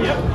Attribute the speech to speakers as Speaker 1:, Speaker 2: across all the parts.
Speaker 1: Lucky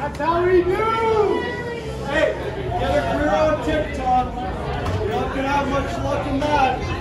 Speaker 1: That's how we do. Hey, get a career on TikTok. You're not gonna have much luck in that.